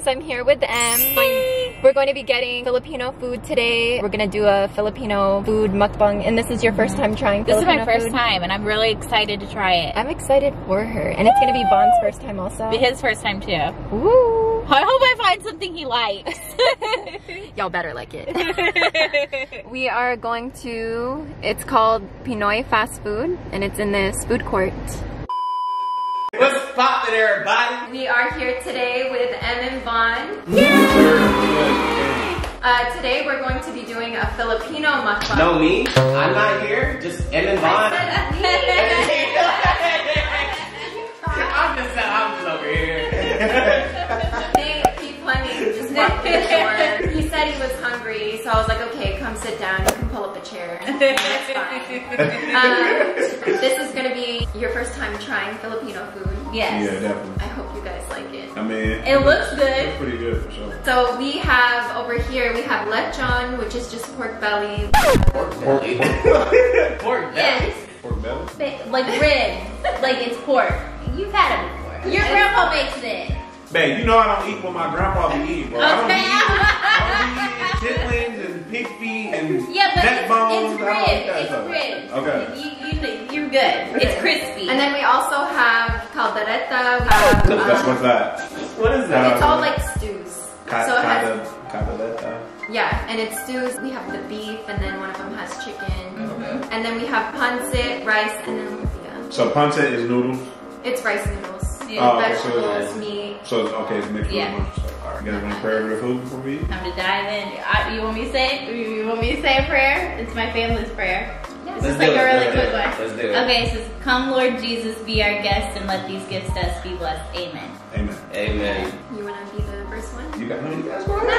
guys, I'm here with Em. We're going to be getting Filipino food today. We're gonna do a Filipino food mukbang, and this is your first time trying This Filipino is my first food? time, and I'm really excited to try it. I'm excited for her, and it's gonna be Von's first time also. His first time too. Woo! I hope I find something he likes. Y'all better like it. we are going to, it's called Pinoy Fast Food, and it's in this food court. What's poppin', everybody? We are here today with Em and Von. Uh, today we're going to be doing a Filipino mukbang. No, me. I'm not here. Just Em and Von. I'm just, I'm just over here. Nate P Fleming just walked in the door. He said he was hungry, so I was like, okay, come sit down. You can pull up a chair. That's fine. Um, this is gonna be your first time trying Filipino food. yes. Yeah, definitely. I hope you guys like it. I mean, It looks good. it's pretty good for sure. So we have over here, we have lechon, which is just pork belly. Pork belly. Pork belly. Yes. Pork belly? Ba- Like ribs. like it's pork. You've had it before. Your grandpa makes it. Man, you know I don't eat what my grandpa be eating, bro. I don't be Okay. eating, I don't be eating chitlins and pig feet and Yeah, but neck it's, bones. it's I don't eat that It's stuff. rib. Okay. You, you, you're good. It's crispy. And then we also have caldereta. We have, What's, um, what's that? What is that? it's all like stews. Ca- So it has, cada- cadaleta. yeah, and it's stews. We have the beef, and then one of them has chicken. Okay. And then we have pancit, rice, and then lumpia. So pancit is noodles. It's rice noodles, Yeah. Oh, okay, so it's- meat. So it's okay, it's mixed Yeah. with a bunch stuff. All right, you guys want to prepare the food before we eat? Time to dive in. I, you want me to say it? You want me to say a prayer? It's my family's prayer. Yes. Let's It's do like it, a really let's quick one. let's do it. Okay, it says, Come, Lord Jesus, be our guest, and let these gifts to us be blessed. Amen. Amen. Amen. You wanna be the first one? You got no, you guys want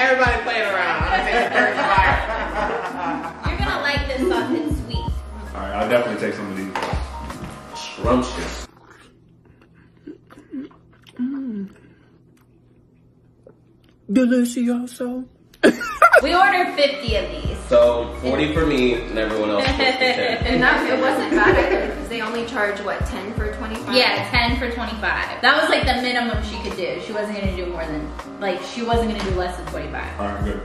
Everybody playing around. I'm gonna take the first bite. You're gonna like this sauce. It's sweet. All right, I'll definitely take some of these. Scrumptious. Delicioso. We ordered 50 of these. So 40 for me, and everyone else gets the 10. And that, it wasn't bad either because they only charge what 10 for 25. Yeah, 10 for 25. That was like the minimum she could do. She wasn't gonna do more than, like, she wasn't gonna do less than 25. All right, good.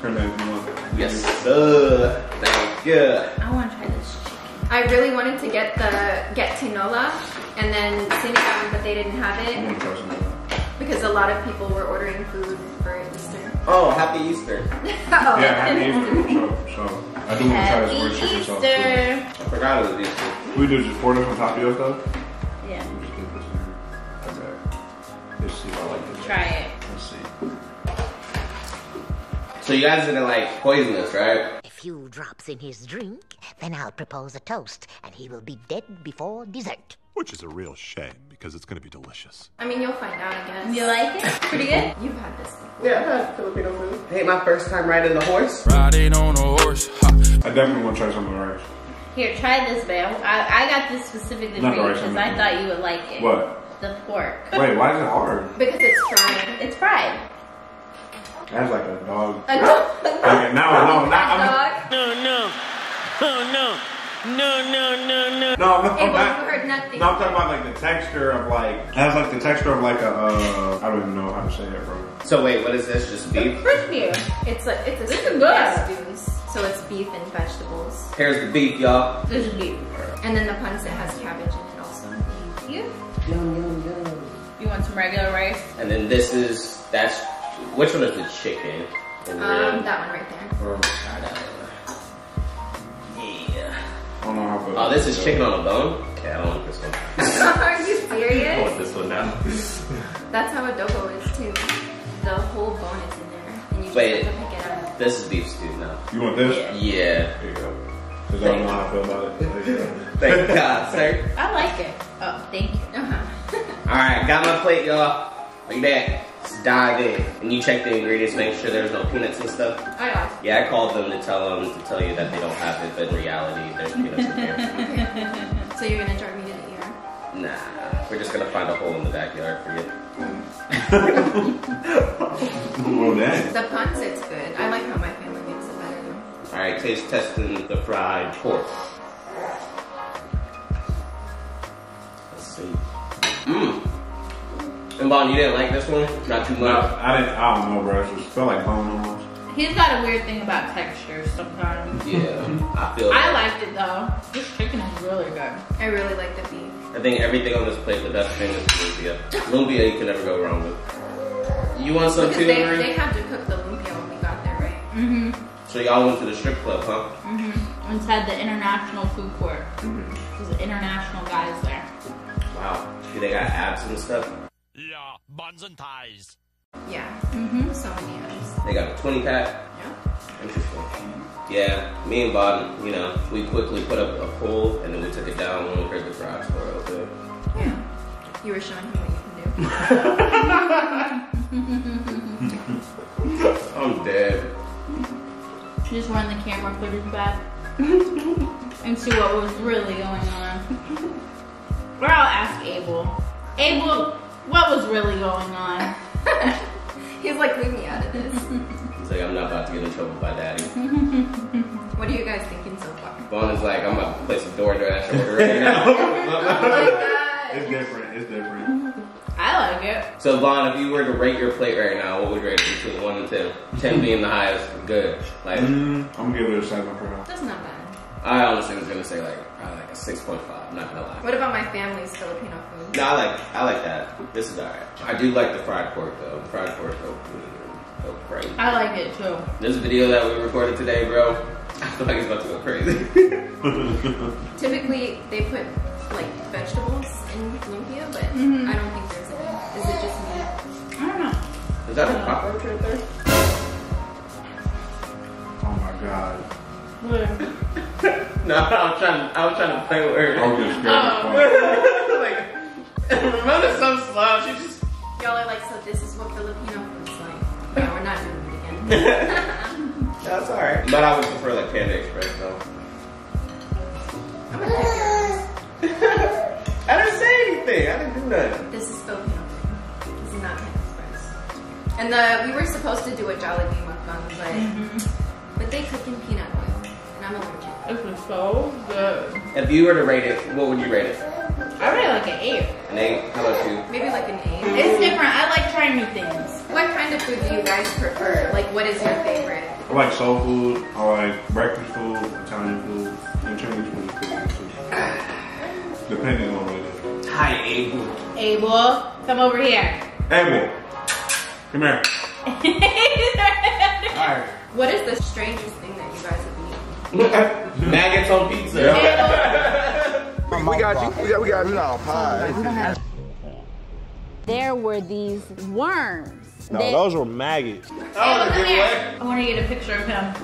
Cranberry, you want? Yes, sir. Thank you. I wanna try this chicken. I really wanted to get the get tinola and then sinigang, but they didn't have it want to try some of that. because a lot of people were ordering food for Easter. Oh, happy Easter. oh. Yeah, happy Easter for sure. So I do want to try this Happy orange chicken sauce. too. Easter. I forgot it was Easter. We do just pour this on top of your stuff. Yeah, We just get this in here. Okay. Let's see if I like this. try it. Let's see. So you guys didn't like poisonous, right? A few drops in his drink, then I'll propose a toast, and he will be dead before dessert. Which is a real shame because it's going to be delicious. I mean, you'll find out, I guess. You like it? Pretty good? You've had this before. Yeah, I've had Filipino food. Hey, my first time riding the horse. Riding on a horse. Ha. I definitely want to try some of the rice. Here, try this, babe. I, I got this specifically Not for you because I I mean- thought you would like it. What? The pork. Wait, why is it hard? Because it's fried. It's fried. That's like a dog. A dog. Okay, now, no, not. I'm, dog. No, no. Oh, no. No, no, no, no. no, no, Hey, I'm well, not. you heard nothing. No, I'm talking about like the texture of like. It has like the texture of like a. Uh, I don't even know how to say it, bro. So wait, what is this? Just beef? Crispy. It's a, it's a This stew. is good. Yeah, stews. So it's beef and vegetables. Here's the beef, y'all. This is beef. And then the pancit has cabbage in it also. You? Yum, yum, yum. You want some regular rice? And then this is, that's, which one is the chicken? Um, that one right there. oh, I don't know how. to- Oh, this is chicken on a bone? Okay, I don't want this one. Are you serious? I want serious? this one now. That's how adobo is too. The whole bone is in there, and you just Wait. have to pick it up. This is beef stew now. You want this? Yeah. There you go. Because I don't know how I feel about it. There you go. Thank God, sir. I like it. Oh, thank you. Uh-huh. Alright, got my plate, y'all. Like that. Let's dive in. And you check the ingredients, make sure there's no peanuts and stuff. I asked. Yeah, I called them to tell them to tell you that they don't have it, but in reality, there's peanuts in here. So you're gonna drive me to the ER? Nah, we're just gonna find a hole in the backyard for you. Dang. The pancit's good. I like how my family makes it better. Alright, taste testing the fried pork. And Von, you didn't like this one? Not too No, much. I didn't. I don't know, bro. It just felt like bone almost. He's got a weird thing about textures sometimes. Yeah, I feel. I that. liked it though. This chicken is really good. I really like the beef. I think everything on this plate, the best thing is lumpia. Lumpia, you can never go wrong with. You want some Because too, they, Marie? they had to cook the lumpia when we got there, right? Mm-hmm. So y'all went to the strip club, huh? Mm-hmm. Inside the international food court. Mm hmm There's international guys there. Wow. Do they got abs and stuff? Yeah, buns and ties. Yeah. Mm-hmm. So many others. They got a 20 pack? Yeah. Interesting. Yeah, me and Von, you know, we quickly put up a pool and then we took it down when we heard the garage door open. Yeah. You were showing him what you can do. I'm dead. Just run the camera footage back and see what was really going on. Or I'll ask Abel. Abel, what was really going on? He's like, leave me out of this. He's like, I'm not about to get in trouble by daddy. What are you guys thinking so far? Von is like, I'm about to place a DoorDash order right now. Oh my god. It's different. It's different. I like it. so Von, if you were to rate your plate right now, what would you rate it between 1 and 10? 10 being the highest, good. Like, Mm, I'm gonna give it a seven for now. That's not bad. I honestly was gonna say like, probably like a 6.5, I'm not gonna lie. What about my family's Filipino food? No, I like I like that. This is alright. I do like the fried pork though. The fried pork go go crazy. I like it too. This video that we recorded today, bro, I feel like it's about to go crazy. Typically, they put like vegetables in lumpia, but Mhm. I don't think there's any. Is it just meat? I don't know. is that a cockroach right there? Oh my god. No, I was trying. I was trying to play with her. I was just scared um, as fuck. like, Ramona's so slow. She just. Y'all are like, so this is what Filipino food's like. Yeah, we're not doing it again. That's alright. But I would prefer like Panda Express though. I'm gonna pick yours. I didn't say anything. I didn't do nothing. This is Filipino. This is not Panda Express. And the we were supposed to do a Jollibee mukbang, but mm-hmm. but they cook in peanut oil, and I'm allergic. This is so good. If you were to rate it, what would you rate it? I really like an eight. An eight. How about you? Maybe like an eight. It's different. I like trying new things. What kind of food do you guys prefer? Like, what is your favorite? I like soul food. I like breakfast food, Italian food, and Chinese food. too. Depending on what it is. Hi, Abel. Abel, come over here. Abel, come here. Alright. What is the strangest thing that you guys have eaten? Maggots on pizza. We got you. We got, we got you on pie. there were these worms. No, They- those were maggots. Abel, come here. I want to get a picture of him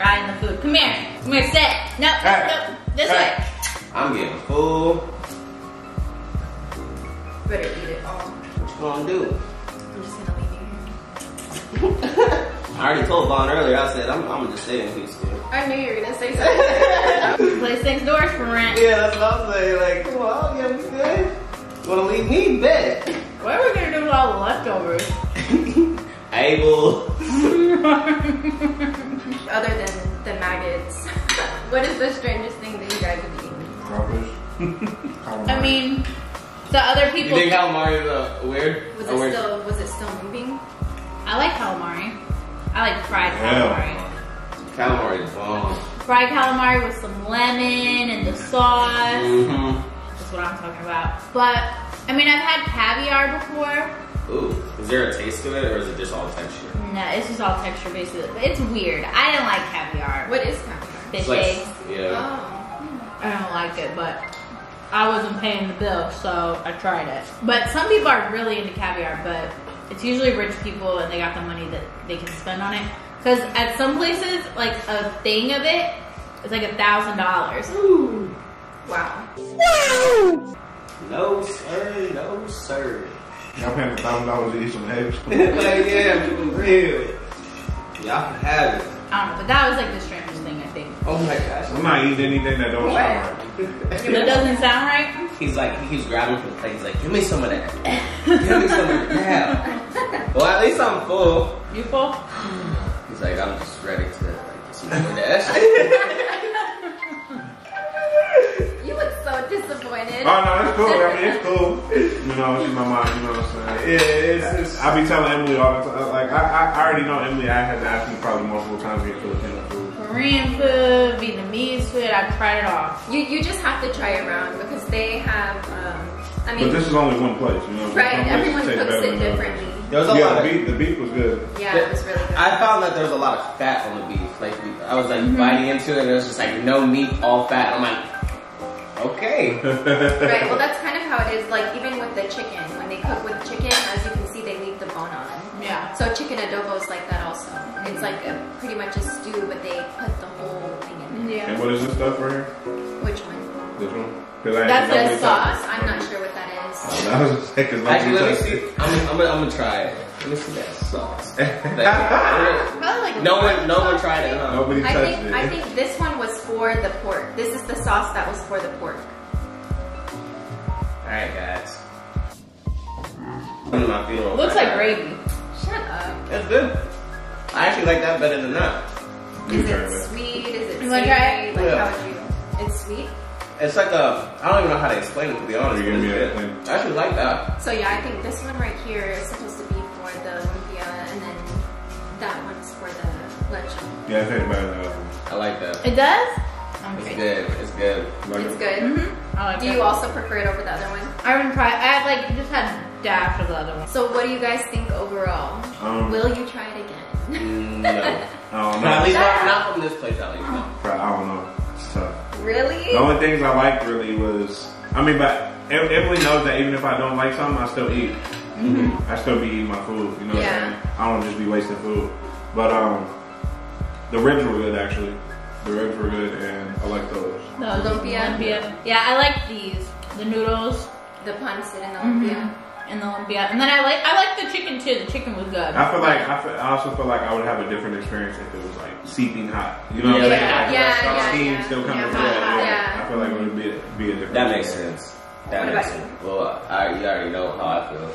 riding the food. Come here. Come here, sit. No, no, Hey. no. This Hey. way. I'm getting full. Better eat it all. What you gonna do? I'm just gonna leave you here. I already told Von earlier. I said I'm, I'm gonna just stay in Houston. I knew you were gonna say something. Place next doors for rent. Yeah, that's what I'm saying. Like, well, yeah, we good. You wanna leave me? Bet. What are we gonna do with all the leftovers? Abel. Other than the maggots, what is the strangest thing that you guys have eaten? Crawfish. I mean, the other people. You people. think calamari is uh, weird? Was it weird? still was it still moving? I like calamari. I like fried Yeah. calamari. Calamari is bomb. Fried calamari with some lemon and the sauce. Mm-hmm. That's what I'm talking about. But I mean, I've had caviar before. Ooh, is there a taste to it, or is it just all texture? No, it's just all texture based. It's weird. I didn't like caviar. What is caviar? Fish It's like, eggs. yeah. Oh. I don't like it, but I wasn't paying the bill, so I tried it. But some people are really into caviar, but it's usually rich people and they got the money that they can spend on it. Because at some places, like a thing of it is like a thousand dollars. Wow. Wow. No sir, no sir. Y'all paying a thousand dollars to eat some eggs? like yeah, for real. Y'all can have it. I don't know, but that was like the strangest thing I think. Oh my gosh. I'm not eating anything that don't sound right. That doesn't sound right. He's like, he keeps grabbing for the plate. He's like, give me some of that. give me some of that. Well, at least I'm full. You full? He's like, I'm just ready to like, get some more dash. You look so disappointed. Oh no, it's cool. I mean, it's cool. You know, she's my mom. You know what I'm saying? Yeah, it's, it's I be telling Emily all the time. Like, I, I, I already know Emily. I had to ask you probably multiple times to get Filipino food. Korean food, Vietnamese food. I've tried it all. You you just have to try around because they have. Um, I mean, But this is only one place. You know, right? Some places Everyone cooks it differently. There was a Yeah, lot the of beef, the beef was good. Yeah, it was really good. I found that there was a lot of fat on the beef. Like I was Mm-hmm. like biting into it, and it was just like no meat, all fat. I'm like, okay. Right. Well, that's kind of how it is. Like even with the chicken, when they cook with chicken, as you can see, they leave the bone on. Yeah. So chicken adobo is like that also. It's like a, pretty much a stew, but they put the whole thing in there. Yeah. And what is this stuff right here? Which one? This one? 'Cause I That's actually The the don't sauce. I'm not sure what that is. touch- That was just like, 'cause Actually, let me see. I'm, I'm, gonna, I'm gonna try it. Let me see that sauce. Like no one, no one tried it. it. Huh? Nobody I touched think it. I think this one was for the pork. This is the sauce that was for the pork. All right, guys. One of my funeral. Looks like gravy. Shut up. It's good. I actually like that better than that. You Is try it it. sweet? Is it You wanna try it? Like Yeah. how would you? It's sweet. It's like a. I don't even know how to explain it to be honest. You give but me it's a- I actually like that. So yeah, I think this one right here is supposed to be for the lumpia, and then that one's for the lechon. Yeah, it tastes better than the other one. I like that. It does. I'm It's good. It's good. Like It's good. Mm-hmm. I like Do that. you also prefer it over the other one? I haven't tried. I had like just had dash of the other one. So what do you guys think overall? Um, Will you try it again? Mm, No. I don't No, at know. not, not from this place. At least. No. I don't know. It's tough. really? The only things I liked really was, I mean, but Em- Emily knows that even if I don't like something, I still eat. I still be eating my food. You know what Yeah. I'm saying? I don't just be wasting food. But um, the ribs were good actually. The ribs were good, and I like those. The Lumpia? lumpia. Yeah, I like these. The noodles The pancit and the Mm-hmm. Lumpia. and the lumpia, and then I like I like the chicken too. The chicken was good. I feel like I, feel, I also feel like I would have a different experience if it was like seeping hot. You know what I'm Yeah, saying? yeah, Like, yeah, like, yeah, steam yeah. still coming Yeah, through. hot, Yeah, yeah. I feel like it would be a, be a different. That makes experience. sense. That What makes about sense. Well, I, you already know how I feel.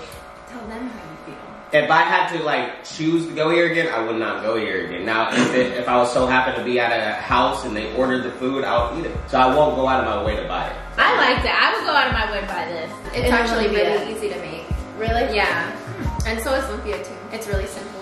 Tell them how you feel. If I had to like choose to go here again, I would not go here again. Now, if, it, if I was so happy to be at a house and they ordered the food, I'll eat it. So I won't go out of my way to buy it. I liked it. I would go out of my way to buy this. It's And the actually really easy to make. Really? Yeah. Hmm. And so is lumpia too. It's really simple.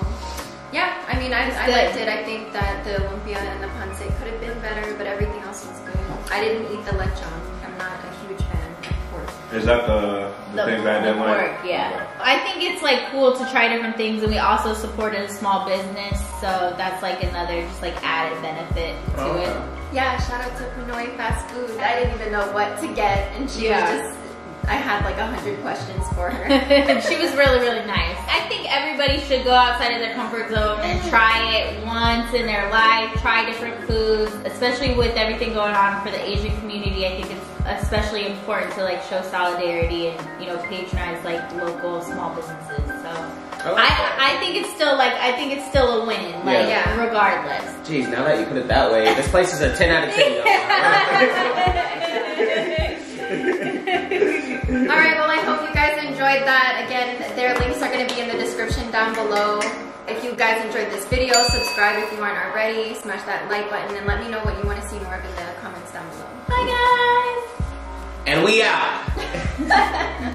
Yeah, I mean, I, I liked it. I think that the lumpia and the pancit could have been better, but everything else was good. I didn't eat the lechon. I'm not a huge fan of pork. Is that the the, things that I didn't the like? pork, yeah. I think it's like cool to try different things, and we also supported a small business, so that's like another just like added benefit to Oh, it. Yeah, shout out to Pinoy Fast Food. I didn't even know what to get, and she Yeah. was just. I had like a hundred questions for her. she was really, really nice. I think everybody should go outside of their comfort zone and try it once in their life. Try different foods, especially with everything going on for the Asian community. I think it's especially important to like show solidarity and you know patronize like local small businesses. So I, I think it's still like I think it's still a win, like Yeah. regardless. Jeez, now that you put it that way, this place is a 10 out of 10. enjoyed that. Again, their links are going to be in the description down below. If you guys enjoyed this video, subscribe if you aren't already. Smash that like button and let me know what you want to see more of in the comments down below. Bye guys. and we out.